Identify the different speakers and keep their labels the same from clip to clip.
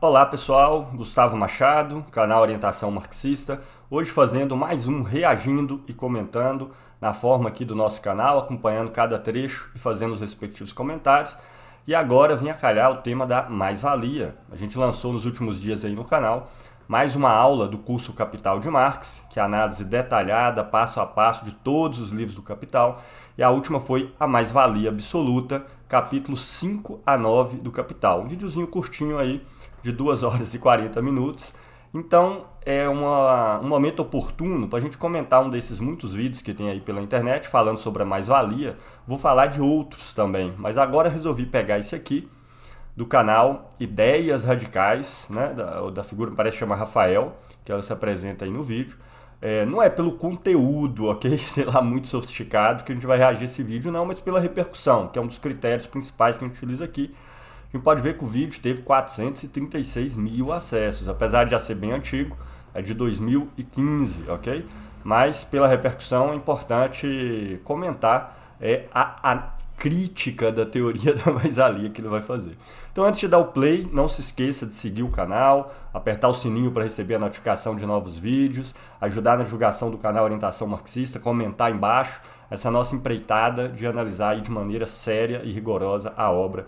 Speaker 1: Olá pessoal, Gustavo Machado, canal Orientação Marxista. Hoje fazendo mais um reagindo e comentando na forma aqui do nosso canal, acompanhando cada trecho e fazendo os respectivos comentários. E agora vem a calhar o tema da mais-valia. A gente lançou nos últimos dias aí no canal mais uma aula do curso Capital de Marx, que é análise detalhada, passo a passo de todos os livros do Capital. E a última foi a mais-valia absoluta, capítulos 5 a 9 do Capital. Um videozinho curtinho aí de 2 horas e 40 minutos. Então é uma, um momento oportuno para a gente comentar um desses muitos vídeos que tem aí pela internet falando sobre a mais-valia. Vou falar de outros também, mas agora resolvi pegar esse aqui do canal Ideias Radicais, né, da, da figura parece que chama Rafael, que ela se apresenta aí no vídeo. É, não é pelo conteúdo, ok? Sei lá, muito sofisticado que a gente vai reagir a esse vídeo, não, mas pela repercussão, que é um dos critérios principais que a gente utiliza aqui. A gente pode ver que o vídeo teve 436 mil acessos, apesar de já ser bem antigo, é de 2015, ok? Mas pela repercussão é importante comentar é, a, a crítica da teoria da mais-valia que ele vai fazer. Então antes de dar o play, não se esqueça de seguir o canal, apertar o sininho para receber a notificação de novos vídeos, ajudar na divulgação do canal Orientação Marxista, comentar embaixo essa nossa empreitada de analisar de maneira séria e rigorosa a obra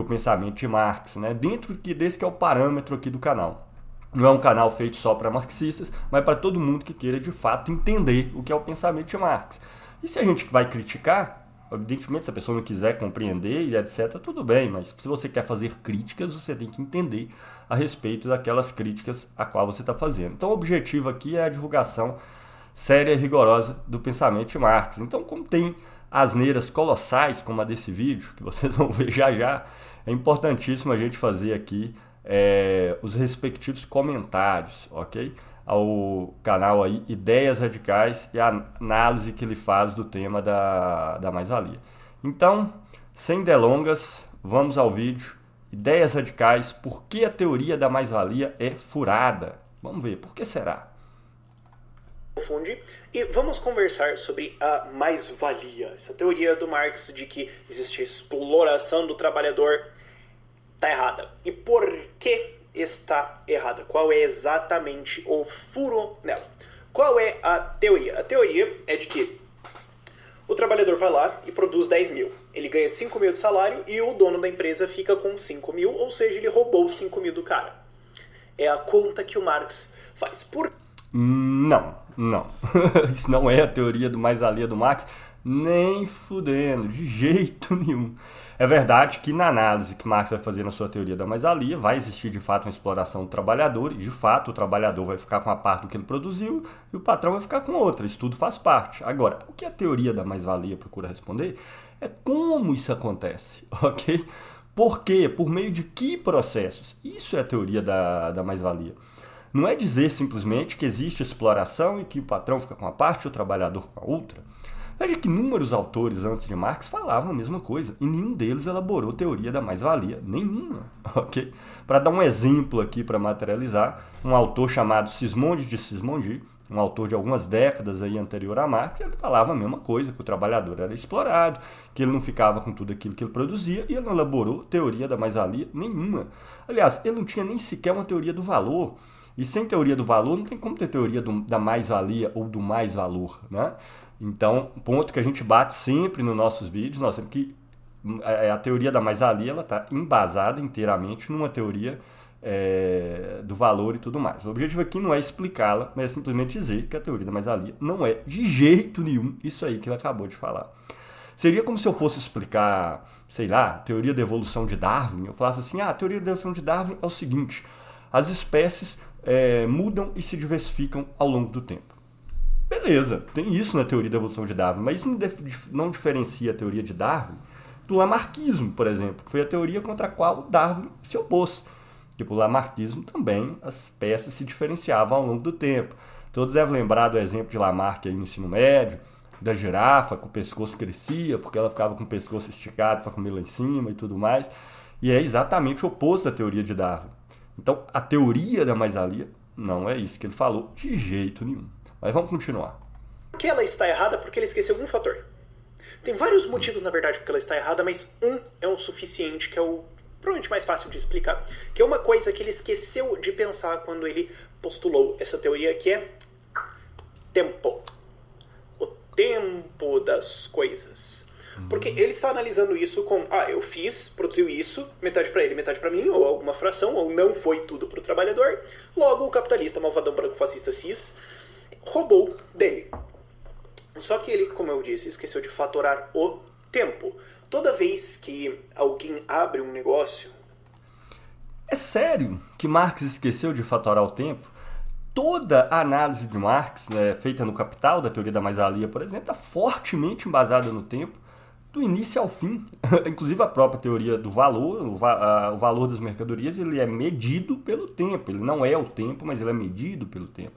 Speaker 1: o pensamento de Marx, né? dentro desse que é o parâmetro aqui do canal. Não é um canal feito só para marxistas, mas para todo mundo que queira de fato entender o que é o pensamento de Marx. E se a gente vai criticar, evidentemente, se a pessoa não quiser compreender e etc., tudo bem, mas se você quer fazer críticas, você tem que entender a respeito daquelas críticas a qual você está fazendo. Então, o objetivo aqui é a divulgação séria e rigorosa do pensamento de Marx. Então, como tem asneiras colossais, como a desse vídeo, que vocês vão ver já já, é importantíssimo a gente fazer aqui é, os respectivos comentários, ok? Ao canal aí Ideias Radicais e a análise que ele faz do tema da, da mais-valia. Então, sem delongas, vamos ao vídeo. Ideias radicais, por que a teoria da mais-valia é furada? Vamos ver, por que será?
Speaker 2: Confunde. E vamos conversar sobre a mais-valia, essa teoria do Marx de que existe a exploração do trabalhador está errada. E por que está errada? Qual é exatamente o furo nela? Qual é a teoria? A teoria é de que o trabalhador vai lá e produz 10 mil. Ele ganha 5 mil de salário e o dono da empresa fica com 5 mil, ou seja, ele roubou 5 mil do cara. É a conta que o Marx faz. Por
Speaker 1: não, não. Isso não é a teoria do mais-valia do Marx, nem fudendo, de jeito nenhum. É verdade que na análise que Marx vai fazer na sua teoria da mais-valia, vai existir de fato uma exploração do trabalhador, e de fato o trabalhador vai ficar com a parte do que ele produziu e o patrão vai ficar com outra. Isso tudo faz parte. Agora, o que a teoria da mais-valia procura responder é como isso acontece, ok? Por quê? Por meio de que processos? Isso é a teoria da, da mais-valia. Não é dizer simplesmente que existe exploração e que o patrão fica com uma parte e o trabalhador com a outra. Veja que inúmeros autores antes de Marx falavam a mesma coisa e nenhum deles elaborou teoria da mais-valia, nenhuma, ok? Para dar um exemplo aqui para materializar, um autor chamado Sismondi de Sismondi, um autor de algumas décadas aí anterior a Marx, ele falava a mesma coisa, que o trabalhador era explorado, que ele não ficava com tudo aquilo que ele produzia, e ele não elaborou teoria da mais-valia nenhuma. Aliás, ele não tinha nem sequer uma teoria do valor. E sem teoria do valor, não tem como ter teoria do, da mais-valia ou do mais-valor, né? Então, ponto que a gente bate sempre nos nossos vídeos, nós sempre que a, é, a teoria da mais-valia ela está embasada inteiramente numa teoria é, do valor e tudo mais. O objetivo aqui não é explicá-la, mas é simplesmente dizer que a teoria da mais-valia não é de jeito nenhum isso aí que ele acabou de falar. Seria como se eu fosse explicar, sei lá, teoria da evolução de Darwin. Eu falasse assim: ah, a teoria da evolução de Darwin é o seguinte: as espécies é, mudam e se diversificam ao longo do tempo. Beleza, tem isso na teoria da evolução de Darwin, mas isso não, diferencia a teoria de Darwin do lamarquismo, por exemplo, que foi a teoria contra a qual Darwin se opôs. Tipo, o lamarquismo também, as espécies se diferenciavam ao longo do tempo. Todos devem lembrar do exemplo de Lamarck aí no ensino médio, da girafa, que o pescoço crescia, porque ela ficava com o pescoço esticado para comer lá em cima e tudo mais. E é exatamente o oposto da teoria de Darwin. Então, a teoria da mais-valia não é isso que ele falou de jeito nenhum. Mas vamos continuar.
Speaker 2: Que ela está errada? Porque ele esqueceu um fator. Tem vários motivos, na verdade, porque ela está errada, mas um é o suficiente, que é o provavelmente mais fácil de explicar, que é uma coisa que ele esqueceu de pensar quando ele postulou essa teoria, que é tempo. O tempo das coisas. Porque ele está analisando isso com, ah, eu fiz, produziu isso, metade para ele, metade para mim, ou alguma fração, ou não foi tudo para o trabalhador. Logo, o capitalista malvadão branco fascista cis roubou dele. Só que ele, como eu disse, esqueceu de fatorar o tempo. Toda vez que alguém abre um negócio.
Speaker 1: É sério que Marx esqueceu de fatorar o tempo? Toda a análise de Marx, né, feita no Capital, da teoria da mais-valia, por exemplo, está fortemente embasada no tempo, do início ao fim. Inclusive a própria teoria do valor, o, va o valor das mercadorias, ele é medido pelo tempo. Ele não é o tempo, mas ele é medido pelo tempo.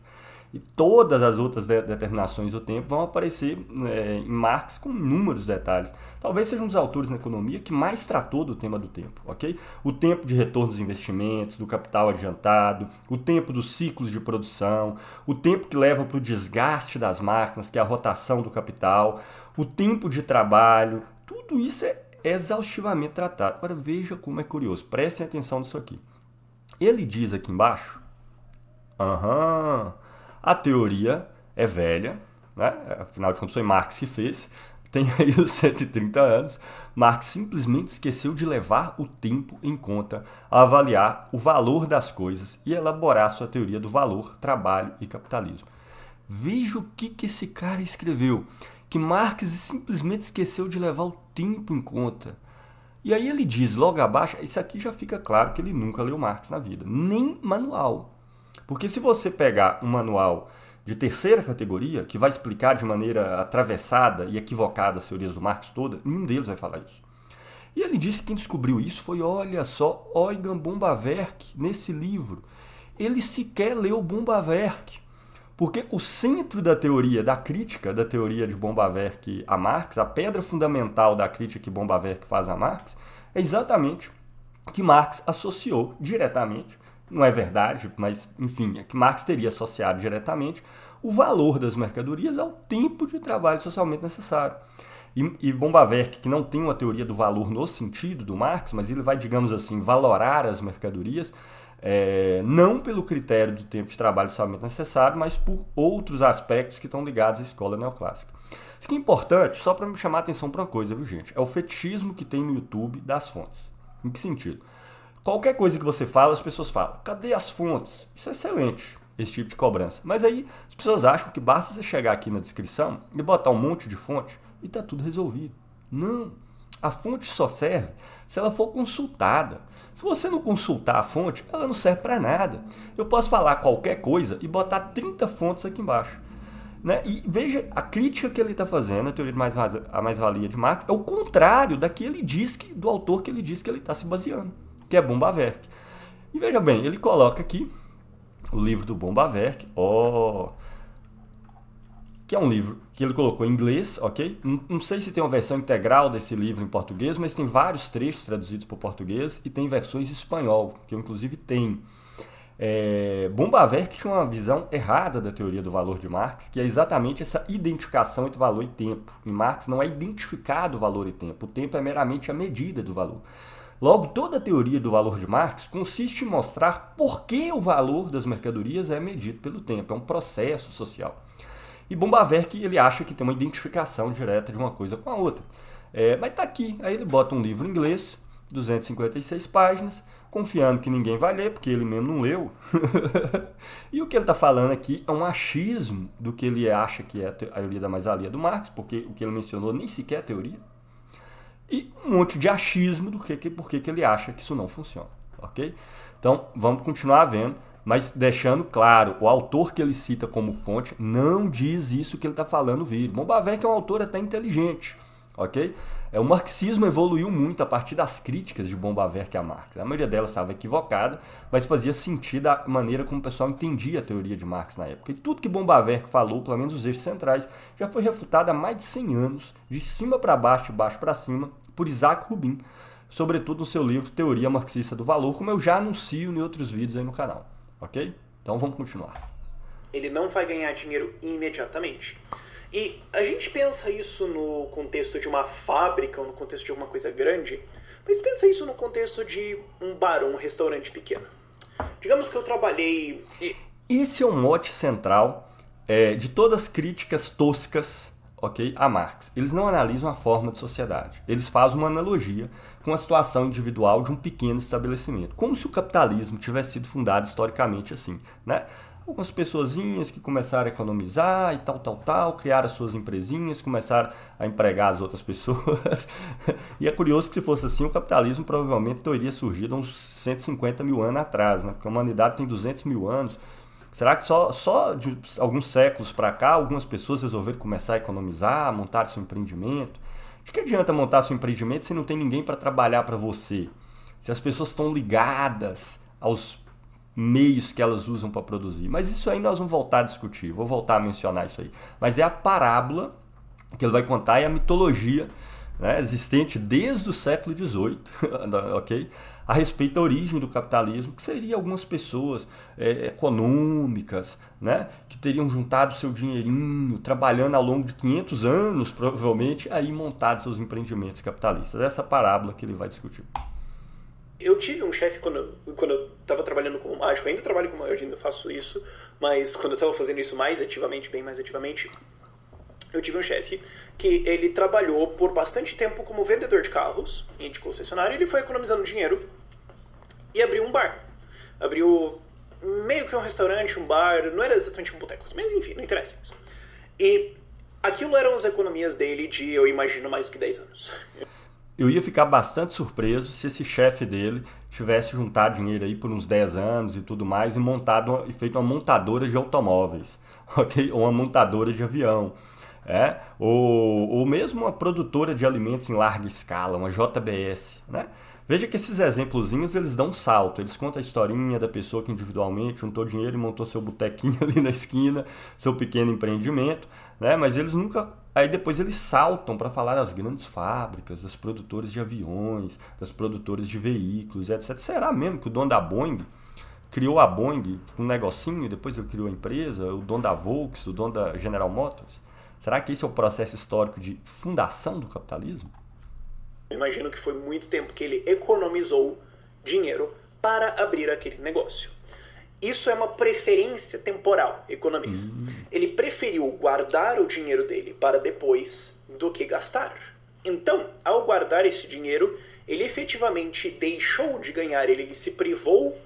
Speaker 1: E todas as outras de determinações do tempo vão aparecer é, em Marx com inúmeros detalhes. Talvez seja um dos autores na economia que mais tratou do tema do tempo, ok? O tempo de retorno dos investimentos, do capital adiantado, o tempo dos ciclos de produção, o tempo que leva para o desgaste das máquinas, que é a rotação do capital, o tempo de trabalho, tudo isso é exaustivamente tratado. Agora veja como é curioso, prestem atenção nisso aqui. Ele diz aqui embaixo, aham, a teoria é velha, né? afinal de contas foi Marx que fez, tem aí os 130 anos. Marx simplesmente esqueceu de levar o tempo em conta avaliar o valor das coisas e elaborar sua teoria do valor, trabalho e capitalismo. Veja o que, que esse cara escreveu, que Marx simplesmente esqueceu de levar o tempo em conta. E aí ele diz logo abaixo, isso aqui já fica claro que ele nunca leu Marx na vida, nem manual. Porque se você pegar um manual de terceira categoria, que vai explicar de maneira atravessada e equivocada as teorias do Marx toda, nenhum deles vai falar isso. E ele disse que quem descobriu isso foi, olha só, Eugen Bombaverk, nesse livro. Ele sequer leu Bombaverk. Porque o centro da teoria, da crítica da teoria de Bombaverk a Marx, a pedra fundamental da crítica que Bombaverk faz a Marx, é exatamente que Marx associou diretamente não é verdade, mas enfim, é que Marx teria associado diretamente o valor das mercadorias ao tempo de trabalho socialmente necessário. E, e Bombaverk, que não tem uma teoria do valor no sentido do Marx, mas ele vai, digamos assim, valorar as mercadorias, é, não pelo critério do tempo de trabalho socialmente necessário, mas por outros aspectos que estão ligados à escola neoclássica. Isso que é importante, só para me chamar a atenção para uma coisa, viu gente? É o fetichismo que tem no YouTube das fontes. Em que sentido? Qualquer coisa que você fala, as pessoas falam: cadê as fontes? Isso é excelente, esse tipo de cobrança. Mas aí as pessoas acham que basta você chegar aqui na descrição e botar um monte de fonte e está tudo resolvido. Não. A fonte só serve se ela for consultada. Se você não consultar a fonte, ela não serve para nada. Eu posso falar qualquer coisa e botar 30 fontes aqui embaixo. Né? E veja a crítica que ele está fazendo, a teoria de mais, a mais-valia de Marx, é o contrário da que ele diz que, do autor que ele diz que ele está se baseando que é Bombaverk. E veja bem, ele coloca aqui o livro do Bombaverk, ó, que é um livro que ele colocou em inglês, ok? Não, não, sei se tem uma versão integral desse livro em português, mas tem vários trechos traduzidos para o português e tem versões em espanhol, que eu inclusive tenho. É, Bombaverk tinha uma visão errada da teoria do valor de Marx, que é exatamente essa identificação entre valor e tempo. Em Marx não é identificado valor e tempo, o tempo é meramente a medida do valor. Logo, toda a teoria do valor de Marx consiste em mostrar por que o valor das mercadorias é medido pelo tempo, é um processo social. E Bombaverk ele acha que tem uma identificação direta de uma coisa com a outra. É, mas tá aqui, aí ele bota um livro em inglês, 256 páginas, confiando que ninguém vai ler, porque ele mesmo não leu. e o que ele está falando aqui é um achismo do que ele acha que é a teoria da mais-valia do Marx, porque o que ele mencionou nem sequer é teoria e um monte de achismo do que, que por que ele acha que isso não funciona, ok? Então vamos continuar vendo, mas deixando claro, o autor que ele cita como fonte não diz isso que ele está falando no vídeo. Bombaverk é um autor até inteligente, ok? É, o marxismo evoluiu muito a partir das críticas de Bombaverk a Marx. A maioria delas estava equivocada, mas fazia sentido a maneira como o pessoal entendia a teoria de Marx na época. E tudo que Bombaverk falou, pelo menos os eixos centrais, já foi refutado há mais de 100 anos, de cima para baixo, de baixo para cima, por Isaac Rubin, sobretudo no seu livro Teoria Marxista do Valor, como eu já anuncio em outros vídeos aí no canal, ok? Então vamos continuar.
Speaker 2: Ele não vai ganhar dinheiro imediatamente. E a gente pensa isso no contexto de uma fábrica ou no contexto de alguma coisa grande, Mas pensa isso no contexto de um bar, um restaurante pequeno. Digamos que eu trabalhei.
Speaker 1: Esse é o mote central é, de todas as críticas toscas ok, a Marx. Eles não analisam a forma de sociedade. Eles fazem uma analogia com a situação individual de um pequeno estabelecimento, como se o capitalismo tivesse sido fundado historicamente assim, né? Algumas pessoazinhas que começaram a economizar e tal, tal, tal, criaram as suas empresinhas, começaram a empregar as outras pessoas. e é curioso que se fosse assim, o capitalismo provavelmente teria surgido uns 150 mil anos atrás, né? Porque a humanidade tem 200 mil anos. Será que só, só de alguns séculos para cá, algumas pessoas resolveram começar a economizar, montar seu empreendimento? De que adianta montar seu empreendimento se não tem ninguém para trabalhar para você? Se as pessoas estão ligadas aos meios que elas usam para produzir. Mas isso aí nós vamos voltar a discutir, vou voltar a mencionar isso aí. Mas é a parábola que ele vai contar e a mitologia né, existente desde o século XVIII, ok? a respeito da origem do capitalismo, que seria algumas pessoas é, econômicas, né, que teriam juntado seu dinheirinho, trabalhando ao longo de 500 anos, provavelmente, aí montado seus empreendimentos capitalistas. Essa parábola que ele vai discutir.
Speaker 2: Eu tive um chefe quando, quando eu estava trabalhando como mágico, ainda trabalho como mágico, ainda faço isso, mas quando eu estava fazendo isso mais ativamente, bem mais ativamente, eu tive um chefe que ele trabalhou por bastante tempo como vendedor de carros de concessionário, ele foi economizando dinheiro e abriu um bar. Abriu meio que um restaurante, um bar, não era exatamente um boteco, mas enfim, não interessa isso. E aquilo eram as economias dele de, eu imagino, mais do que 10 anos.
Speaker 1: Eu ia ficar bastante surpreso se esse chefe dele tivesse juntado dinheiro aí por uns 10 anos e tudo mais e montado e feito uma montadora de automóveis, ok? Ou uma montadora de avião. É? Ou, ou mesmo uma produtora de alimentos em larga escala, uma JBS, né? Veja que esses exemplozinhos eles dão um salto, eles contam a historinha da pessoa que individualmente juntou dinheiro e montou seu botequinho ali na esquina, seu pequeno empreendimento, né? Mas eles nunca Aí depois eles saltam para falar das grandes fábricas, das produtoras de aviões, das produtoras de veículos, etc. Será mesmo que o dono da Boeing criou a Boeing um negocinho depois ele criou a empresa? O dono da Volkswagen, o dono da General Motors? Será que esse é o processo histórico de fundação do capitalismo?
Speaker 2: imagino que foi muito tempo que ele economizou dinheiro para abrir aquele negócio. Isso é uma preferência temporal, economista. Uhum. Ele preferiu guardar o dinheiro dele para depois do que gastar. Então, ao guardar esse dinheiro, ele efetivamente deixou de ganhar, ele se privou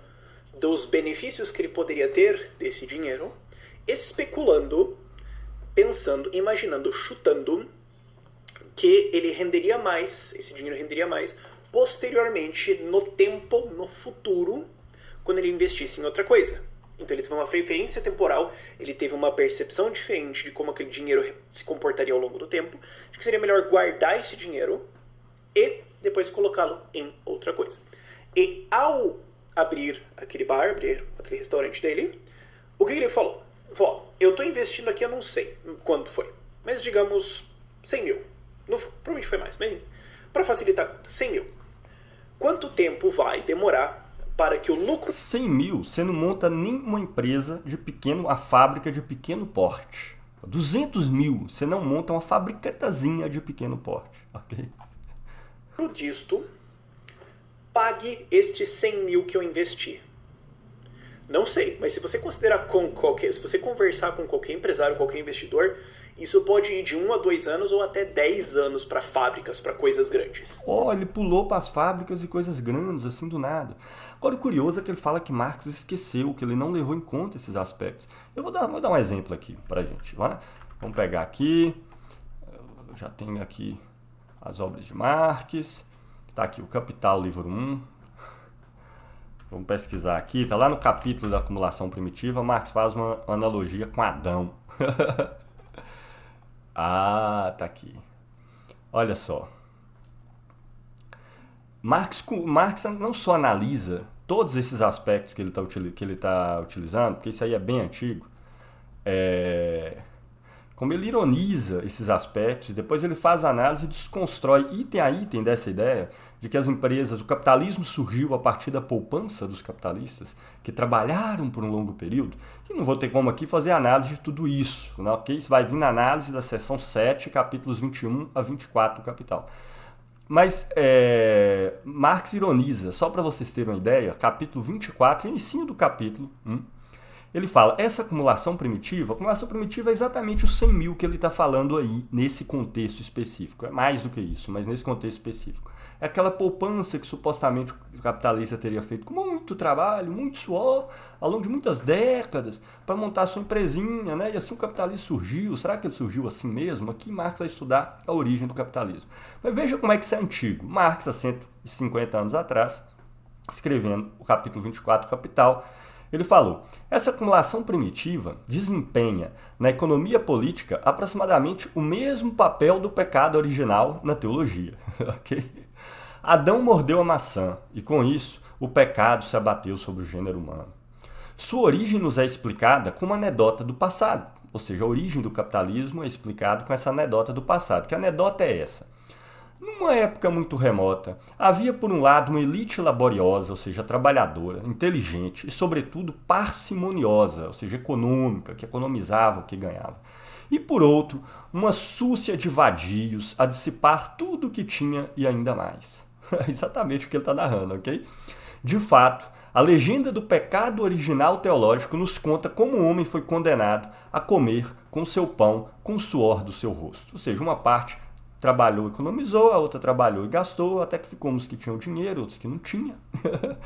Speaker 2: dos benefícios que ele poderia ter desse dinheiro, especulando, pensando, imaginando, chutando que ele renderia mais, esse dinheiro renderia mais, posteriormente, no tempo, no futuro, quando ele investisse em outra coisa. Então ele teve uma preferência temporal, ele teve uma percepção diferente de como aquele dinheiro se comportaria ao longo do tempo, de que seria melhor guardar esse dinheiro e depois colocá-lo em outra coisa. E ao abrir aquele bar, abrir aquele restaurante dele, o que ele falou? Falou, eu estou investindo aqui, eu não sei quanto foi, mas digamos 100 mil. No, provavelmente foi mais, mas. Para facilitar, 100 mil. Quanto tempo vai demorar para que o lucro.
Speaker 1: 100 mil, você não monta nem uma empresa de pequeno, a fábrica de pequeno porte. 200 mil, você não monta uma fabricatazinha de pequeno porte, ok?
Speaker 2: Pro disto, pague estes 100 mil que eu investi. Não sei, mas se você considerar com qualquer, se você conversar com qualquer empresário, qualquer investidor, isso pode ir de um a dois anos ou até dez anos para fábricas, para coisas grandes.
Speaker 1: Oh, ele pulou para as fábricas e coisas grandes, assim do nada. Agora, o curioso é que ele fala que Marx esqueceu, que ele não levou em conta esses aspectos. Eu vou dar, vou dar um exemplo aqui para a gente. Vai? Vamos pegar aqui. Eu já tenho aqui as obras de Marx. Está aqui o Capital, livro 1. Vamos pesquisar aqui. Está lá no capítulo da acumulação primitiva. Marx faz uma analogia com Adão. Ah, tá aqui. Olha só. Marx, Marx não só analisa todos esses aspectos que ele está tá utilizando, porque isso aí é bem antigo, é, como ele ironiza esses aspectos, depois ele faz a análise e desconstrói item a item dessa ideia de que as empresas, o capitalismo surgiu a partir da poupança dos capitalistas, que trabalharam por um longo período, e não vou ter como aqui fazer análise de tudo isso, né? ok? Isso vai vir na análise da seção 7, capítulos 21 a 24 do Capital. Mas é, Marx ironiza, só para vocês terem uma ideia, capítulo 24, início do capítulo 1, ele fala, essa acumulação primitiva, acumulação primitiva é exatamente os 100 mil que ele está falando aí, nesse contexto específico. É mais do que isso, mas nesse contexto específico. É aquela poupança que supostamente o capitalista teria feito com muito trabalho, muito suor, ao longo de muitas décadas, para montar sua empresinha, né? E assim o capitalismo surgiu. Será que ele surgiu assim mesmo? Aqui Marx vai estudar a origem do capitalismo. Mas veja como é que isso é antigo. Marx, há 150 anos atrás, escrevendo o capítulo 24 Capital, ele falou: essa acumulação primitiva desempenha na economia política aproximadamente o mesmo papel do pecado original na teologia. ok? Adão mordeu a maçã e com isso o pecado se abateu sobre o gênero humano. Sua origem nos é explicada como anedota do passado, ou seja, a origem do capitalismo é explicada com essa anedota do passado. Que anedota é essa? Numa época muito remota, havia por um lado uma elite laboriosa, ou seja, trabalhadora, inteligente e, sobretudo, parcimoniosa, ou seja, econômica, que economizava o que ganhava. E por outro, uma súcia de vadios a dissipar tudo o que tinha e ainda mais. É exatamente o que ele está narrando, ok? De fato, a legenda do pecado original teológico nos conta como o homem foi condenado a comer com seu pão com o suor do seu rosto. Ou seja, uma parte trabalhou economizou, a outra trabalhou e gastou, até que ficou uns que tinham dinheiro, outros que não tinham.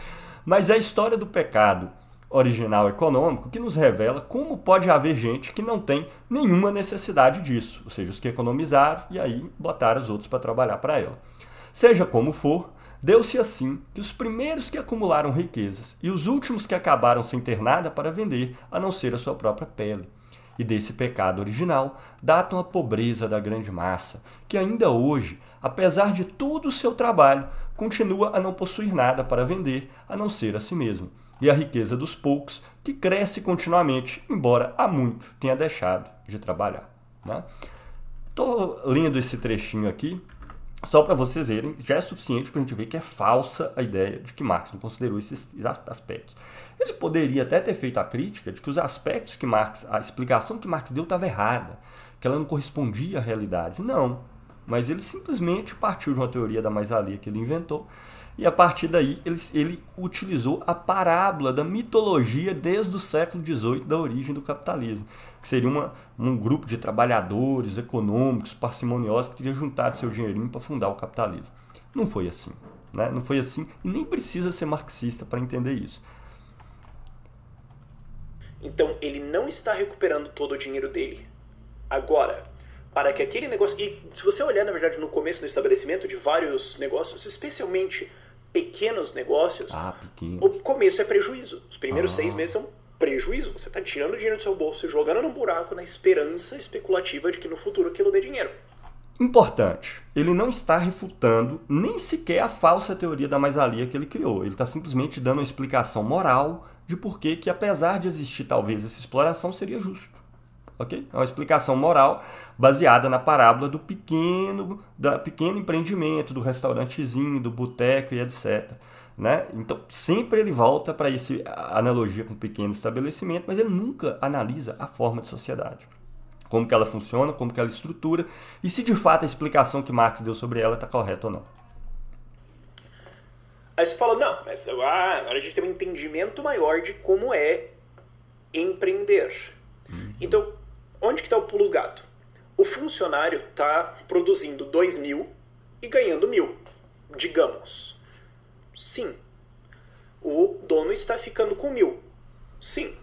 Speaker 1: Mas é a história do pecado original econômico que nos revela como pode haver gente que não tem nenhuma necessidade disso, ou seja, os que economizaram e aí botaram os outros para trabalhar para ela. Seja como for, deu-se assim que os primeiros que acumularam riquezas e os últimos que acabaram sem ter nada para vender a não ser a sua própria pele e desse pecado original datam a pobreza da grande massa, que ainda hoje, apesar de todo o seu trabalho, continua a não possuir nada para vender a não ser a si mesmo, e a riqueza dos poucos, que cresce continuamente, embora há muito tenha deixado de trabalhar. Estou né? lendo esse trechinho aqui só para vocês verem, já é suficiente para a gente ver que é falsa a ideia de que Marx não considerou esses aspectos. Ele poderia até ter feito a crítica de que os aspectos que Marx, a explicação que Marx deu estava errada, que ela não correspondia à realidade. Não. Mas ele simplesmente partiu de uma teoria da mais-valia que ele inventou e a partir daí ele, ele utilizou a parábola da mitologia desde o século XVIII da origem do capitalismo, que seria uma, um grupo de trabalhadores econômicos, parcimoniosos, que teria juntado seu dinheirinho para fundar o capitalismo. Não foi assim. Né? Não foi assim e nem precisa ser marxista para entender isso.
Speaker 2: Então ele não está recuperando todo o dinheiro dele. Agora, para que aquele negócio. E se você olhar, na verdade, no começo do estabelecimento de vários negócios, especialmente pequenos negócios,
Speaker 1: ah,
Speaker 2: o começo é prejuízo. Os primeiros ah. seis meses são prejuízo. Você está tirando dinheiro do seu bolso e jogando num buraco na esperança especulativa de que no futuro aquilo dê dinheiro.
Speaker 1: Importante, ele não está refutando nem sequer a falsa teoria da mais-valia que ele criou. Ele está simplesmente dando uma explicação moral de por que, que apesar de existir talvez essa exploração, seria justo ok? É uma explicação moral baseada na parábola do pequeno, da pequeno empreendimento, do restaurantezinho, do boteco e etc. Né? Então, sempre ele volta para essa analogia com pequeno estabelecimento, mas ele nunca analisa a forma de sociedade. Como que ela funciona, como que ela estrutura, e se de fato a explicação que Marx deu sobre ela está correta ou não.
Speaker 2: Aí você fala, não, mas ah, agora a gente tem um entendimento maior de como é empreender. Uhum. Então, onde que está o pulo do gato? O funcionário está produzindo 2 mil e ganhando mil, digamos. Sim. O dono está ficando com mil. Sim.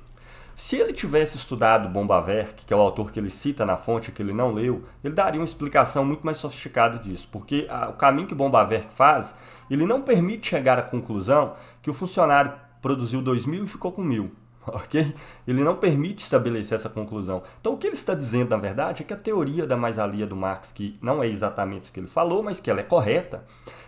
Speaker 1: Se ele tivesse estudado Bombaverk, que é o autor que ele cita na fonte que ele não leu, ele daria uma explicação muito mais sofisticada disso, porque a, o caminho que Bombaverk faz, ele não permite chegar à conclusão que o funcionário produziu 2 mil e ficou com mil. ok? Ele não permite estabelecer essa conclusão. Então, o que ele está dizendo, na verdade, é que a teoria da mais-valia do Marx, que não é exatamente o que ele falou, mas que ela é correta,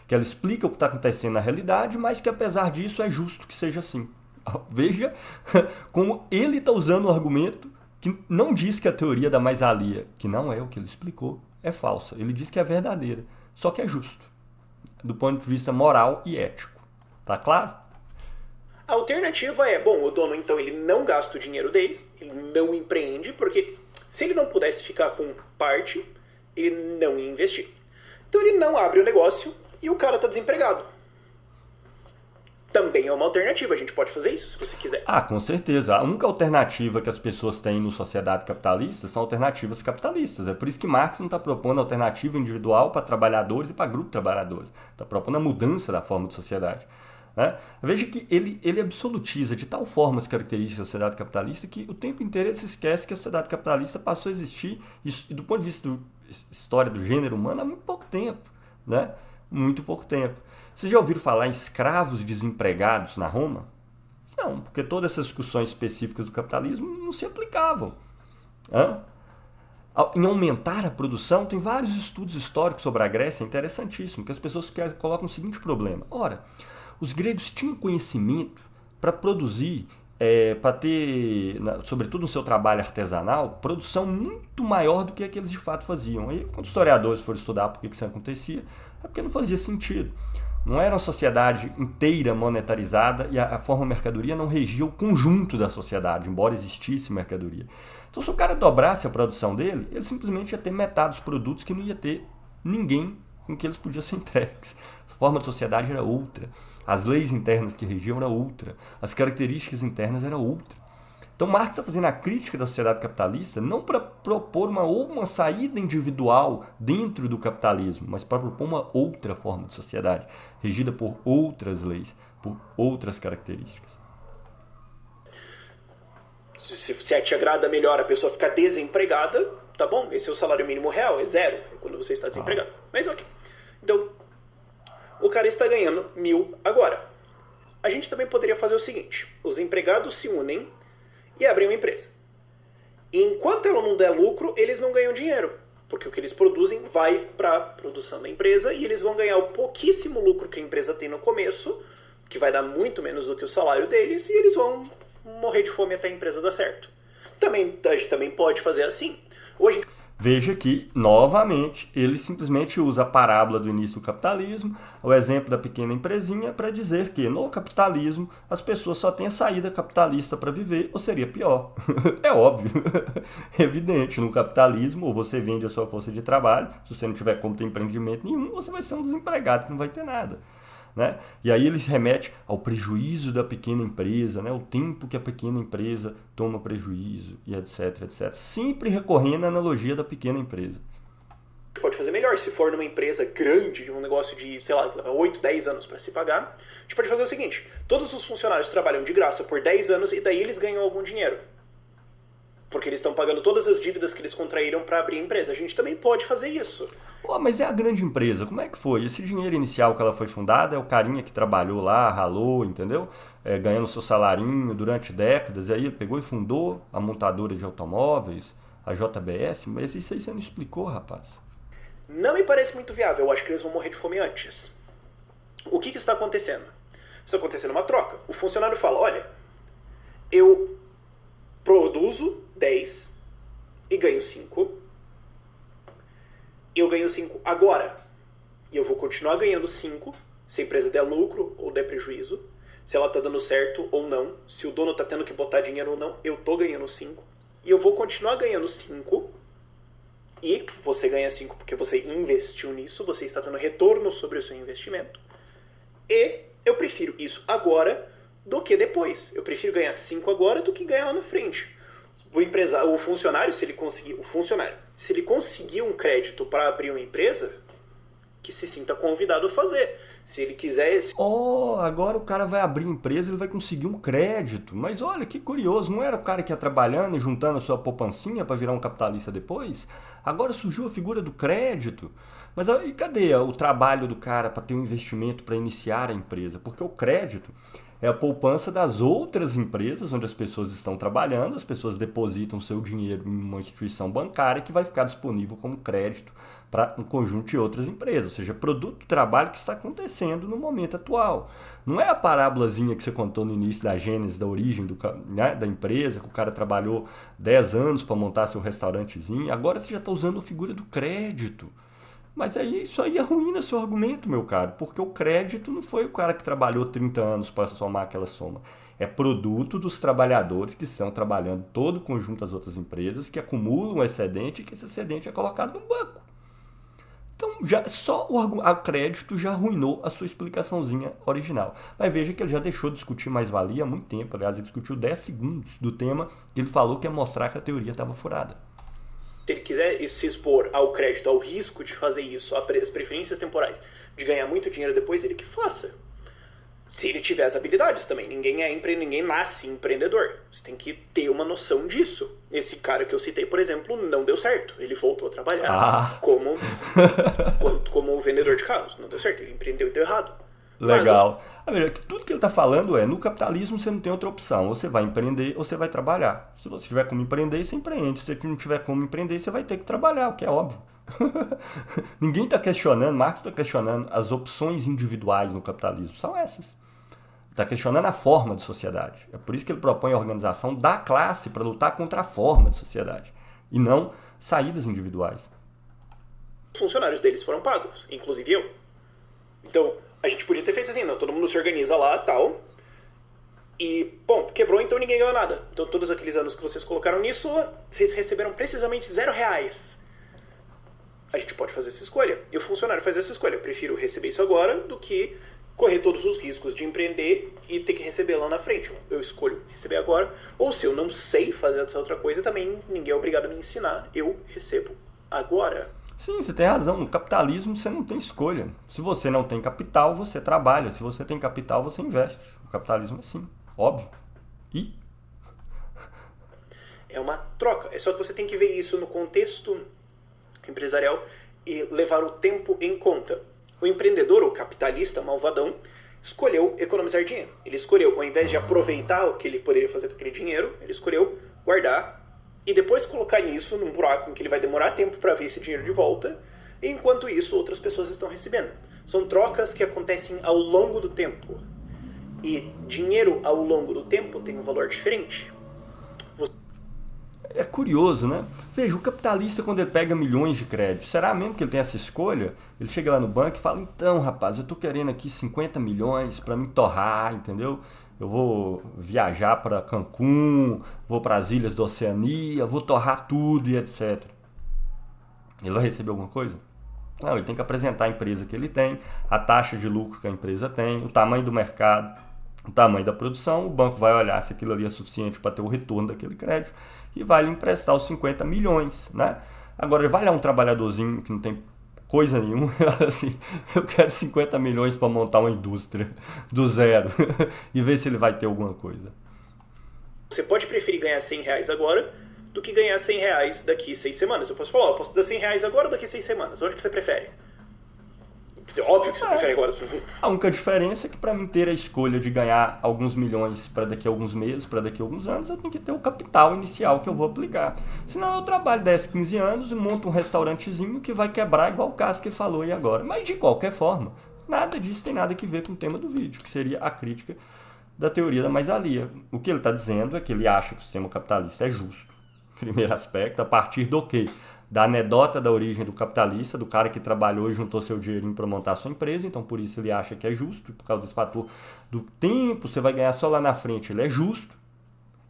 Speaker 1: que ela explica o que está acontecendo na realidade, mas que apesar disso é justo que seja assim. Veja como ele está usando o argumento que não diz que a teoria da mais-valia, que não é o que ele explicou, é falsa. Ele diz que é verdadeira, só que é justo, do ponto de vista moral e ético. Tá claro?
Speaker 2: A alternativa é, bom, o dono então ele não gasta o dinheiro dele, ele não empreende, porque se ele não pudesse ficar com parte, ele não ia investir. Então ele não abre o negócio e o cara está desempregado. Também é uma alternativa, a gente pode fazer isso se você quiser.
Speaker 1: Ah, com certeza. A única alternativa que as pessoas têm no sociedade capitalista são alternativas capitalistas. É por isso que Marx não está propondo alternativa individual para trabalhadores e para grupo de trabalhadores. Está propondo a mudança da forma de sociedade. Né? Veja que ele, ele absolutiza de tal forma as características da sociedade capitalista que o tempo inteiro ele se esquece que a sociedade capitalista passou a existir, e, do ponto de vista da história do gênero humano, há muito pouco tempo. Né? Muito pouco tempo. Vocês já ouviram falar em escravos desempregados na Roma? Não, porque todas essas discussões específicas do capitalismo não se aplicavam. Hã? Em aumentar a produção, tem vários estudos históricos sobre a Grécia, interessantíssimo, que as pessoas colocam o seguinte problema. Ora, os gregos tinham conhecimento para produzir, é, para ter, sobretudo no seu trabalho artesanal, produção muito maior do que aqueles de fato faziam. Aí, quando os historiadores foram estudar por que isso acontecia, é porque não fazia sentido. Não era uma sociedade inteira monetarizada e a, a forma mercadoria não regia o conjunto da sociedade, embora existisse mercadoria. Então, se o cara dobrasse a produção dele, ele simplesmente ia ter metade dos produtos que não ia ter ninguém com que eles podiam ser entregues. A forma de sociedade era outra. As leis internas que regiam era outra. As características internas era outra. Então Marx está fazendo a crítica da sociedade capitalista não para propor uma, ou uma saída individual dentro do capitalismo, mas para propor uma outra forma de sociedade, regida por outras leis, por outras características.
Speaker 2: Se, se te agrada melhor a pessoa ficar desempregada, tá bom, esse é o salário mínimo real, é zero, é quando você está desempregado. Ah. Mas ok. Então, o cara está ganhando mil agora. A gente também poderia fazer o seguinte: os empregados se unem e abrir uma empresa. Enquanto ela não der lucro, eles não ganham dinheiro, porque o que eles produzem vai para a produção da empresa e eles vão ganhar o pouquíssimo lucro que a empresa tem no começo, que vai dar muito menos do que o salário deles, e eles vão morrer de fome até a empresa dar certo. Também, a gente também pode fazer assim. Hoje
Speaker 1: Veja que, novamente, ele simplesmente usa a parábola do início do capitalismo, o exemplo da pequena empresinha, para dizer que no capitalismo as pessoas só têm a saída capitalista para viver, ou seria pior. é óbvio, é evidente. No capitalismo, ou você vende a sua força de trabalho, se você não tiver como ter empreendimento nenhum, você vai ser um desempregado que não vai ter nada. Né? E aí eles remete ao prejuízo da pequena empresa, né? o tempo que a pequena empresa toma prejuízo e etc, etc. Sempre recorrendo à analogia da pequena empresa.
Speaker 2: Pode fazer melhor, se for numa empresa grande, um negócio de, sei lá, 8, 10 anos para se pagar, a gente pode fazer o seguinte: todos os funcionários trabalham de graça por 10 anos e daí eles ganham algum dinheiro porque eles estão pagando todas as dívidas que eles contraíram para abrir a empresa. A gente também pode fazer isso.
Speaker 1: Pô, mas é a grande empresa, como é que foi? Esse dinheiro inicial que ela foi fundada é o carinha que trabalhou lá, ralou, entendeu? É, ganhando seu salarinho durante décadas, e aí pegou e fundou a montadora de automóveis, a JBS, mas isso aí você não explicou, rapaz.
Speaker 2: Não me parece muito viável, eu acho que eles vão morrer de fome antes. O que, que está acontecendo? Está acontecendo uma troca. O funcionário fala, olha, eu produzo 10 e ganho 5. Eu ganho 5 agora. E eu vou continuar ganhando 5 se a empresa der lucro ou der prejuízo. Se ela tá dando certo ou não. Se o dono tá tendo que botar dinheiro ou não. Eu tô ganhando 5. E eu vou continuar ganhando 5. E você ganha 5 porque você investiu nisso. Você está dando retorno sobre o seu investimento. E eu prefiro isso agora do que depois. Eu prefiro ganhar 5 agora do que ganhar lá na frente o empresário, o funcionário, se ele conseguir, o funcionário, se ele conseguir um crédito para abrir uma empresa, que se sinta convidado a fazer. Se ele quiser. Esse...
Speaker 1: Oh, agora o cara vai abrir empresa, ele vai conseguir um crédito. Mas olha que curioso, não era o cara que ia trabalhando e juntando a sua poupancinha para virar um capitalista depois? Agora surgiu a figura do crédito. Mas e cadê o trabalho do cara para ter um investimento para iniciar a empresa? Porque o crédito é a poupança das outras empresas onde as pessoas estão trabalhando, as pessoas depositam seu dinheiro em uma instituição bancária que vai ficar disponível como crédito para um conjunto de outras empresas, ou seja, produto do trabalho que está acontecendo no momento atual. Não é a parábolazinha que você contou no início da gênese, da origem do, né, da empresa, que o cara trabalhou 10 anos para montar seu restaurantezinho, agora você já está usando a figura do crédito. Mas aí isso aí arruína seu argumento, meu caro, porque o crédito não foi o cara que trabalhou 30 anos para somar aquela soma. É produto dos trabalhadores que estão trabalhando todo o conjunto das outras empresas, que acumulam um excedente e que esse excedente é colocado no banco. Então já, só o, o crédito já arruinou a sua explicaçãozinha original. Mas veja que ele já deixou de discutir mais-valia há muito tempo. Aliás, ele discutiu 10 segundos do tema que ele falou que ia mostrar que a teoria estava furada.
Speaker 2: Se ele quiser se expor ao crédito, ao risco de fazer isso, às preferências temporais, de ganhar muito dinheiro depois, ele que faça. Se ele tiver as habilidades também. Ninguém é empre... ninguém nasce empreendedor. Você tem que ter uma noção disso. Esse cara que eu citei, por exemplo, não deu certo. Ele voltou a trabalhar ah. como como vendedor de carros. Não deu certo. Ele empreendeu e deu errado.
Speaker 1: Legal. Mas, ah, tudo que ele está falando é, no capitalismo você não tem outra opção. Você vai empreender ou você vai trabalhar. Se você tiver como empreender, você empreende. Se você não tiver como empreender, você vai ter que trabalhar, o que é óbvio. Ninguém está questionando, Marx está questionando as opções individuais no capitalismo. São essas. Está questionando a forma de sociedade. É por isso que ele propõe a organização da classe para lutar contra a forma de sociedade. E não saídas individuais.
Speaker 2: Os funcionários deles foram pagos, inclusive eu. Então, a gente podia ter feito assim, não, todo mundo se organiza lá tal. E, bom, quebrou, então ninguém ganhou nada. Então, todos aqueles anos que vocês colocaram nisso, vocês receberam precisamente zero reais a gente pode fazer essa escolha. E o funcionário faz essa escolha. Eu prefiro receber isso agora do que correr todos os riscos de empreender e ter que receber lá na frente. Eu escolho receber agora. Ou se eu não sei fazer essa outra coisa, também ninguém é obrigado a me ensinar. Eu recebo agora.
Speaker 1: Sim, você tem razão. No capitalismo você não tem escolha. Se você não tem capital, você trabalha. Se você tem capital, você investe. O capitalismo é assim, óbvio. E?
Speaker 2: É uma troca. É só que você tem que ver isso no contexto empresarial e levar o tempo em conta. O empreendedor, o capitalista malvadão, escolheu economizar dinheiro. Ele escolheu, ao invés de aproveitar o que ele poderia fazer com aquele dinheiro, ele escolheu guardar e depois colocar nisso num buraco em que ele vai demorar tempo para ver esse dinheiro de volta, enquanto isso outras pessoas estão recebendo. São trocas que acontecem ao longo do tempo. E dinheiro ao longo do tempo tem um valor diferente
Speaker 1: é curioso, né? Veja, o capitalista, quando ele pega milhões de créditos, será mesmo que ele tem essa escolha? Ele chega lá no banco e fala: então, rapaz, eu tô querendo aqui 50 milhões para me torrar, entendeu? Eu vou viajar para Cancún, vou para as ilhas da Oceania, vou torrar tudo e etc. Ele vai receber alguma coisa? Não, ele tem que apresentar a empresa que ele tem, a taxa de lucro que a empresa tem, o tamanho do mercado, o tamanho da produção. O banco vai olhar se aquilo ali é suficiente para ter o retorno daquele crédito e vai lhe emprestar os 50 milhões, né? Agora, vai lá um trabalhadorzinho que não tem coisa nenhuma, assim, eu quero 50 milhões para montar uma indústria do zero e ver se ele vai ter alguma coisa.
Speaker 2: Você pode preferir ganhar 100 reais agora do que ganhar 100 reais daqui seis semanas. Eu posso falar, eu posso dar 100 reais agora ou daqui seis semanas? Onde que você prefere? Óbvio que você é. prefere agora.
Speaker 1: A única diferença é que para mim ter a escolha de ganhar alguns milhões para daqui a alguns meses, para daqui a alguns anos, eu tenho que ter o capital inicial que eu vou aplicar. Senão eu trabalho 10, 15 anos e monto um restaurantezinho que vai quebrar igual o caso que ele falou aí agora. Mas de qualquer forma, nada disso tem nada a ver com o tema do vídeo, que seria a crítica da teoria da mais-valia. O que ele está dizendo é que ele acha que o sistema capitalista é justo. Primeiro aspecto, a partir do que? da anedota da origem do capitalista, do cara que trabalhou e juntou seu dinheirinho para montar sua empresa, então por isso ele acha que é justo, por causa desse fator do tempo, você vai ganhar só lá na frente, ele é justo.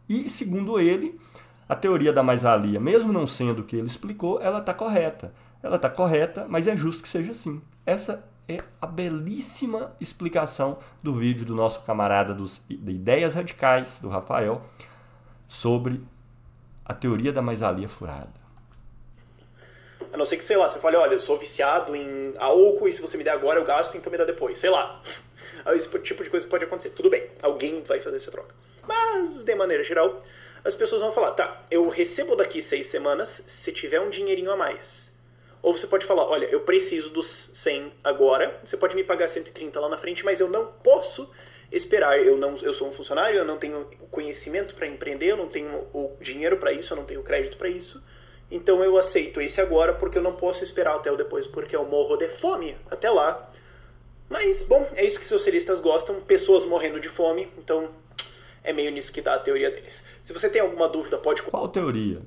Speaker 1: E segundo ele, a teoria da mais-valia, mesmo não sendo o que ele explicou, ela está correta. Ela está correta, mas é justo que seja assim. Essa é a belíssima explicação do vídeo do nosso camarada dos, de Ideias Radicais, do Rafael, sobre a teoria da mais-valia furada.
Speaker 2: A não ser que, sei lá, você fale, olha, eu sou viciado em álcool e se você me der agora eu gasto, então me dá depois. Sei lá. Esse tipo de coisa pode acontecer. Tudo bem, alguém vai fazer essa troca. Mas, de maneira geral, as pessoas vão falar, tá, eu recebo daqui seis semanas se tiver um dinheirinho a mais. Ou você pode falar, olha, eu preciso dos 100 agora, você pode me pagar 130 lá na frente, mas eu não posso esperar. Eu não, eu sou um funcionário, eu não tenho conhecimento para empreender, eu não tenho o dinheiro para isso, eu não tenho crédito para isso. Então eu aceito esse agora porque eu não posso esperar até o depois porque eu morro de fome até lá. Mas, bom, é isso que socialistas gostam, pessoas morrendo de fome, então é meio nisso que dá a teoria deles. Se você tem alguma dúvida, pode...
Speaker 1: Qual teoria?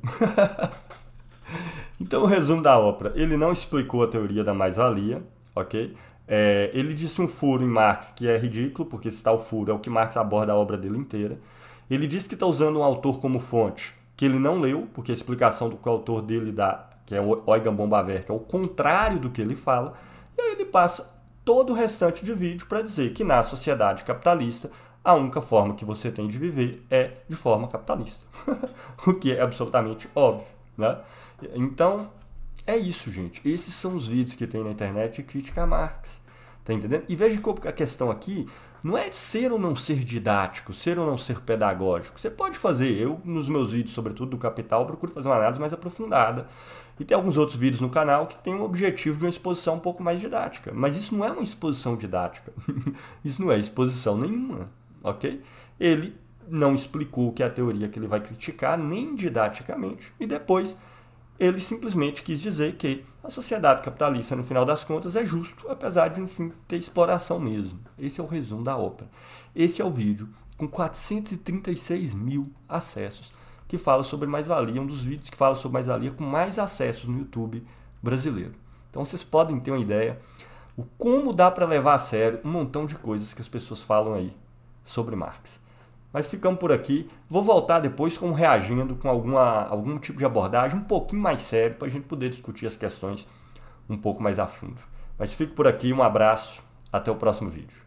Speaker 1: então, o resumo da ópera. Ele não explicou a teoria da mais-valia, ok? É, ele disse um furo em Marx que é ridículo, porque se está o furo é o que Marx aborda a obra dele inteira. Ele disse que está usando um autor como fonte, que ele não leu, porque a explicação do que o autor dele dá que é o Eugen que é o contrário do que ele fala, e aí ele passa todo o restante de vídeo para dizer que na sociedade capitalista a única forma que você tem de viver é de forma capitalista. o que é absolutamente óbvio. Né? Então, é isso, gente. Esses são os vídeos que tem na internet de crítica a Marx. Tá entendendo? E veja que a questão aqui não é ser ou não ser didático, ser ou não ser pedagógico. Você pode fazer. Eu, nos meus vídeos, sobretudo do Capital, procuro fazer uma análise mais aprofundada. E tem alguns outros vídeos no canal que tem o objetivo de uma exposição um pouco mais didática. Mas isso não é uma exposição didática. isso não é exposição nenhuma ok? Ele não explicou o que é a teoria que ele vai criticar, nem didaticamente, e depois ele simplesmente quis dizer que a sociedade capitalista, no final das contas, é justo, apesar de, ter exploração mesmo. Esse é o resumo da ópera. Esse é o vídeo com 436 mil acessos, que fala sobre mais-valia, um dos vídeos que fala sobre mais-valia com mais acessos no YouTube brasileiro. Então vocês podem ter uma ideia o como dá para levar a sério um montão de coisas que as pessoas falam aí sobre Marx. Mas ficamos por aqui. Vou voltar depois com reagindo com alguma, algum tipo de abordagem um pouquinho mais sério para a gente poder discutir as questões um pouco mais a fundo. Mas fico por aqui, um abraço, até o próximo vídeo.